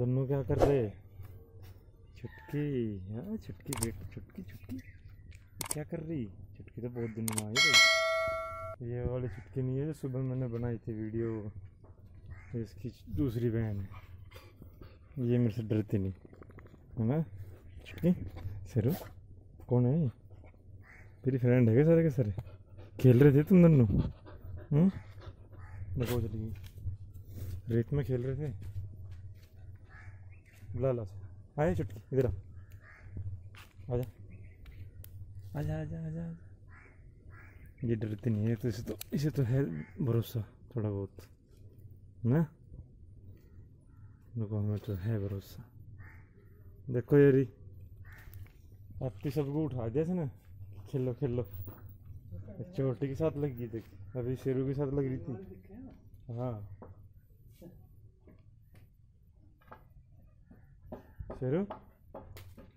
दोनों क्या कर रहे? छुटकी हाँ छुटकी बेट छुटकी छुटकी क्या कर रही? छुटकी तो बहुत दिन में आई भाई। ये वाली छुटकी नहीं है जो सुबह मैंने बनाई थी वीडियो। इसकी दूसरी बहन। ये मेरे से डरती नहीं। है ना? छुटकी सरू, कौन है तेरी फ्रेंड है क्या सारे के सारे? खेल रहे थे तुम दोनों? देखो चली गई रेत में खेल रहे थे। बुला ला आए चुटकी इधर आ। आजा आजा आजा आजा ये डरते नहीं है तो इसे तो इसे तो है भरोसा थोड़ा बहुत। ना? देखो हमें तो है भरोसा। देखो यारी आपकी सबको उठा दिया था ना खेलो। खेलो चोटी के साथ लगी देख। अभी शेरू के साथ लग रही थी। हाँ। शेरू?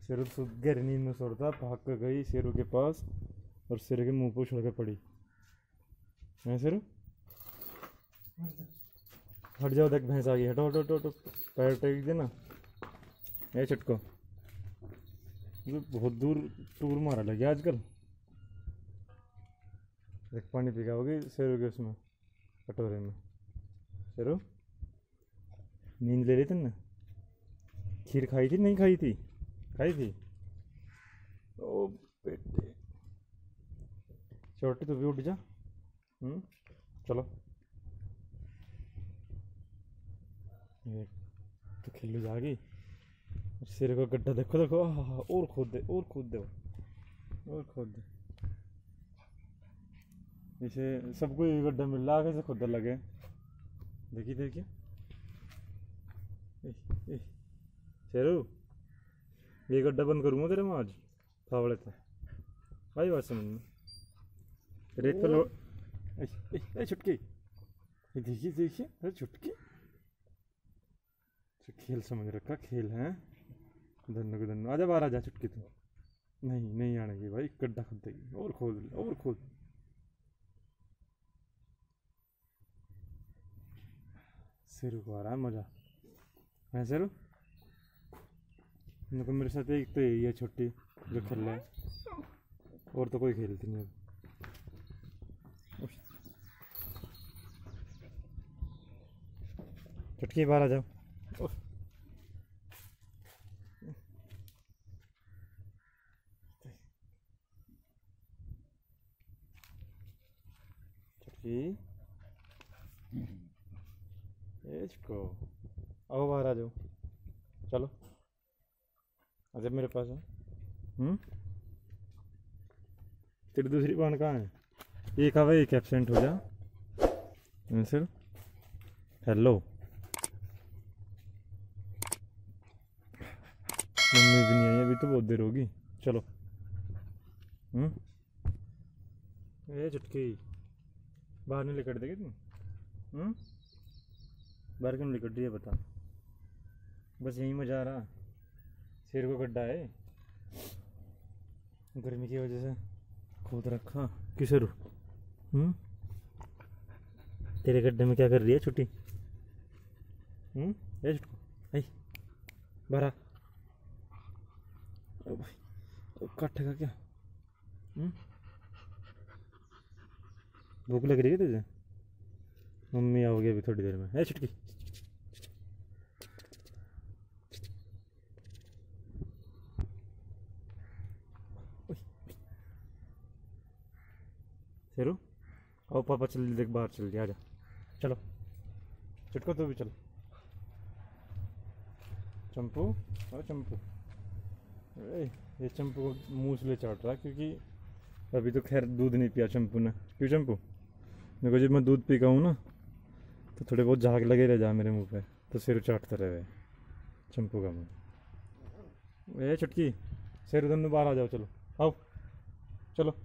शेरू तो गहरी नींद में सोता भाग कर गई शेरू के पास और शेरू के मुँह पर उछल के पड़ी। है शेरू? हट जाओ, देख भैंस आ गई, हटो हटो हटो हटो। पैर टेक देना ए, चटको। बहुत दूर टूर मारा लगे आजकल। एक पानी पी होगी शेरू के उसमें, कटोरे में। शेरू? नींद ले रही थी ना खीर खाई थी? नहीं खाई थी? खाई थी? ओ बेटे। छोटी तो भी उठ जा। हम्म चलो। ये तो खिल्लू जा गई। सिर को गड्ढा देखो देखो। और खोद दे और खोद दे। और खोद दे। इसे सबको ये गड्ढा मिल रहा है कैसे खुद लगे। देखिए देखिए शेरू ये गड्ढा बंद करूँगा तेरे में आज? फावड़े तो आई बात समझ में रेत पे लो ए, ए, ए, छुटकी देखिए देखिए। अरे छुटकी खेल समझ रखा खेल है? धन्नो को धन्नो। आजा बाहर आ जा छुटकी तू। नहीं नहीं आने की भाई गड्ढा खुद देगी। और खोद और खोद सिर को आ रहा है मज़ा। है सिर इनको मेरे साथ एक तो यही है छोटी जो खेल रहा है। और तो कोई खेलती नहीं अब चटकी बाहर आ जाओ। चटकी इसको आओ बाहर आ जाओ। चलो। अच्छा मेरे पास है। हम्म? तेरी दूसरी बहन कहाँ है? एक आवा एक एबसेंट हो जा। आंसर हेलो मम्मी भी नहीं आई अभी तो बहुत देर होगी। चलो। हम्म? ये चुटकी। बाहर नहीं लिकट देगी तुम हम्म? बाहर क्यों लिकट रही है बता। बस यहीं मज़ा आ रहा। सिर को गड्ढा है। गर्मी की वजह से। खोद रखा। किसे रू? हम्म? तेरे गड्ढे में क्या कर रही है छुट्टी? आ। ओ काटेगा क्या? हम्म? भूख लग रही है तुझे? मम्मी आओगी अभी थोड़ी देर में। है छुटकी शेरू आओ पापा चल, देख बाहर चल दिया आजा चलो। छुटको तू भी चल। चंपू अरे चंपू। ये चंपू को मुँह से ले चाट रहा क्योंकि अभी तो खैर दूध नहीं पिया चंपू ने। क्यों चंपू? देखो जब मैं दूध पी का हूँ ना तो थोड़े बहुत झाग लगे रह जा मेरे मुँह पे तो सिर चाटते रहे। चंपू का मुँह। ए, चुटकी, सिर दोनों बाहर आ जाओ, चलो। आओ। चलो।